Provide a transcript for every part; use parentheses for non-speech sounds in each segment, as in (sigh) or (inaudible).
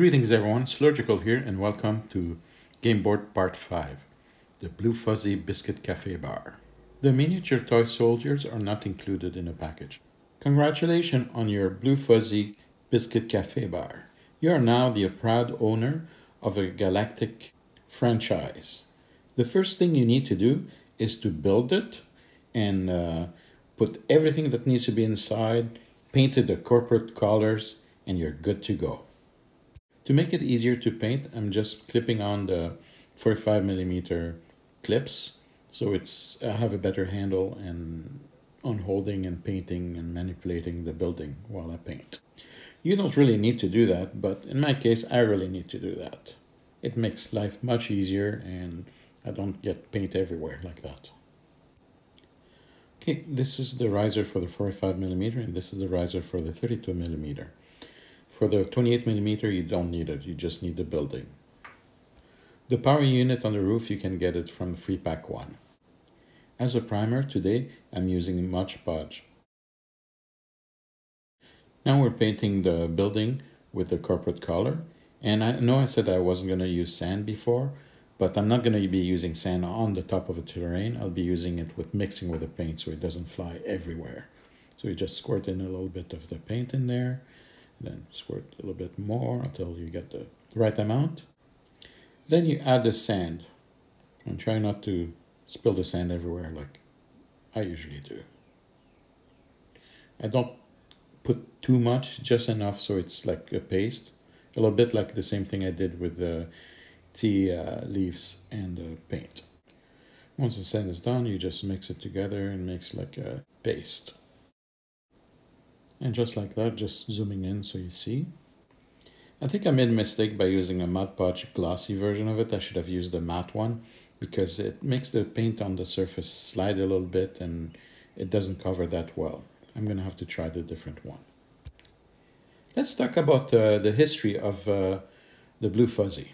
Greetings everyone, Slurgical here and welcome to Game Board Part 5, the Blufuzzy Biscuit Cafe Bar. The miniature toy soldiers are not included in the package. Congratulations on your Blufuzzy Biscuit Cafe Bar. You are now the proud owner of a galactic franchise. The first thing you need to do is to build it and uh, put everything that needs to be inside, painted the corporate colors, and you're good to go. To make it easier to paint, I'm just clipping on the 45 millimeter clips so it's I have a better handle and on holding and painting and manipulating the building while I paint. You don't really need to do that, but in my case, I really need to do that. It makes life much easier and I don't get paint everywhere like that. Okay, this is the riser for the 45 millimeter and this is the riser for the 32 millimeter. For the 28 millimeter, you don't need it, you just need the building. The power unit on the roof, you can get it from Free Pack 1. As a primer, today I'm using Mod Podge. Now we're painting the building with the corporate color. And I know I said I wasn't going to use sand before, but I'm not going to be using sand on the top of a terrain. I'll be using it with mixing with the paint so it doesn't fly everywhere. So you just squirt in a little bit of the paint in there then squirt a little bit more until you get the right amount. Then you add the sand. And try not to spill the sand everywhere like I usually do. I don't put too much, just enough so it's like a paste. A little bit like the same thing I did with the tea uh, leaves and the paint. Once the sand is done, you just mix it together and makes like a paste. And just like that, just zooming in so you see. I think I made a mistake by using a Mod Podge glossy version of it. I should have used the matte one because it makes the paint on the surface slide a little bit and it doesn't cover that well. I'm going to have to try the different one. Let's talk about uh, the history of uh, the Blufuzzy.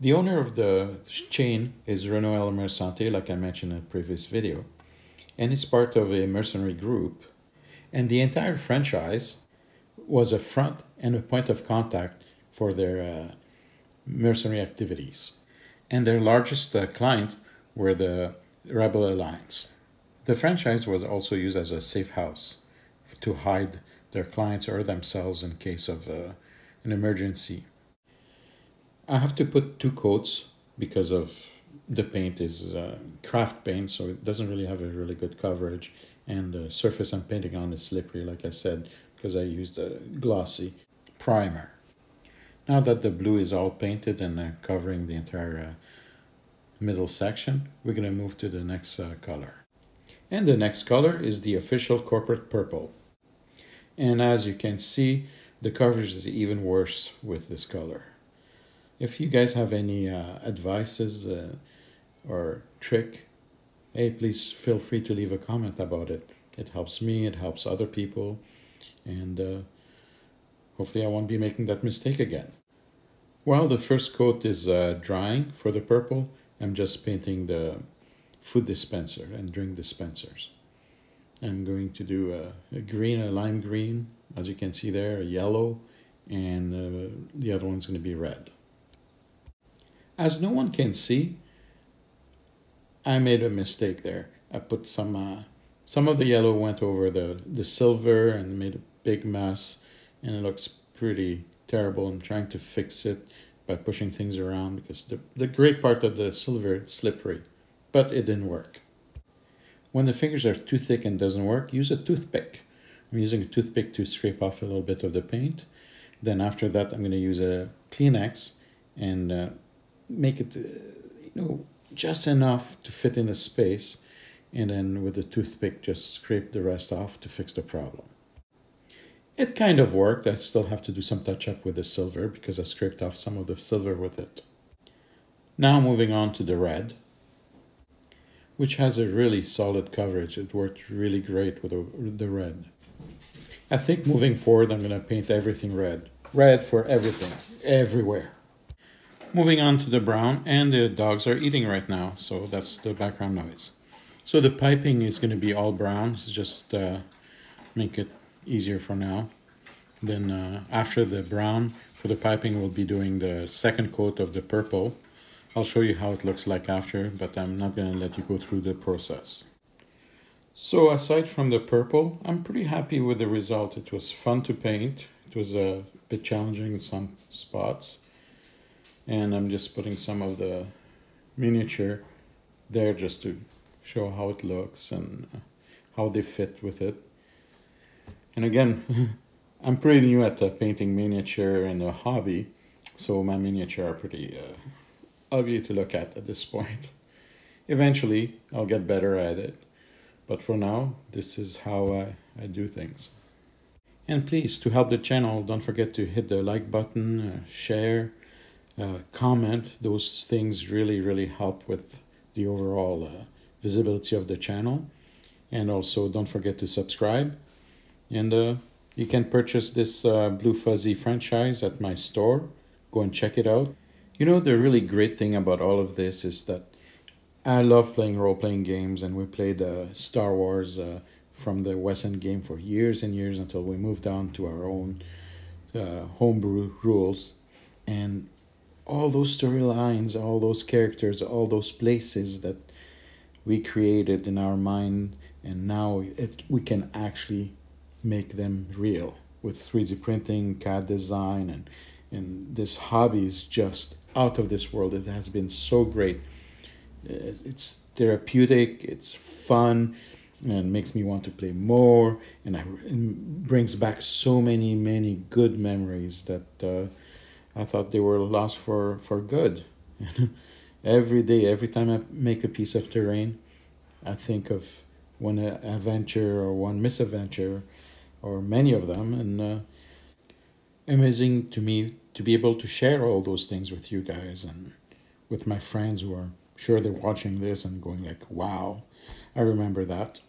The owner of the chain is Renaud Elmer Santé, like I mentioned in a previous video, and he's part of a mercenary group and the entire franchise was a front and a point of contact for their uh, mercenary activities. And their largest uh, client were the Rebel Alliance. The franchise was also used as a safe house to hide their clients or themselves in case of uh, an emergency. I have to put two coats because of the paint is uh, craft paint, so it doesn't really have a really good coverage and the surface I'm painting on is slippery, like I said, because I used a glossy primer. Now that the blue is all painted and uh, covering the entire uh, middle section, we're going to move to the next uh, color. And the next color is the official corporate purple. And as you can see, the coverage is even worse with this color. If you guys have any uh, advices uh, or trick hey, please feel free to leave a comment about it. It helps me, it helps other people, and uh, hopefully I won't be making that mistake again. While the first coat is uh, drying for the purple, I'm just painting the food dispenser and drink dispensers. I'm going to do a, a green, a lime green, as you can see there, a yellow, and uh, the other one's going to be red. As no one can see, I made a mistake there. I put some, uh, some of the yellow went over the, the silver and made a big mess and it looks pretty terrible. I'm trying to fix it by pushing things around because the, the great part of the silver is slippery, but it didn't work. When the fingers are too thick and doesn't work, use a toothpick. I'm using a toothpick to scrape off a little bit of the paint. Then after that, I'm going to use a Kleenex and uh, make it, uh, you know, just enough to fit in the space and then with a toothpick just scrape the rest off to fix the problem. It kind of worked. I still have to do some touch up with the silver because I scraped off some of the silver with it. Now moving on to the red, which has a really solid coverage. It worked really great with the red. I think moving forward I'm going to paint everything red. Red for everything, everywhere. Moving on to the brown, and the dogs are eating right now, so that's the background noise. So the piping is going to be all brown, it's just uh, make it easier for now. Then uh, after the brown for the piping, we'll be doing the second coat of the purple. I'll show you how it looks like after, but I'm not going to let you go through the process. So aside from the purple, I'm pretty happy with the result. It was fun to paint. It was a bit challenging in some spots. And I'm just putting some of the miniature there just to show how it looks and how they fit with it. And again, (laughs) I'm pretty new at uh, painting miniature and a hobby, so my miniature are pretty uh, ugly to look at at this point. (laughs) Eventually, I'll get better at it, but for now, this is how I, I do things. And please, to help the channel, don't forget to hit the like button, uh, share, uh, comment. Those things really, really help with the overall uh, visibility of the channel. And also, don't forget to subscribe. And uh, you can purchase this uh, Blufuzzy franchise at my store. Go and check it out. You know, the really great thing about all of this is that I love playing role playing games, and we played uh, Star Wars from the West End game for years and years until we moved on to our own homebrew rules. And all those storylines, all those characters, all those places that we created in our mind, and now it, we can actually make them real with 3D printing, CAD design, and and this hobby is just out of this world. It has been so great. Uh, it's therapeutic. It's fun, and makes me want to play more. And, I, it brings back so many many good memories that uh, I thought they were lost for for good. (laughs) every day, every time I make a piece of terrain, I think of one adventure or one misadventure or many of them, and uh, amazing to me to be able to share all those things with you guys and with my friends who are sure they're watching this and going like, "Wow, I remember that."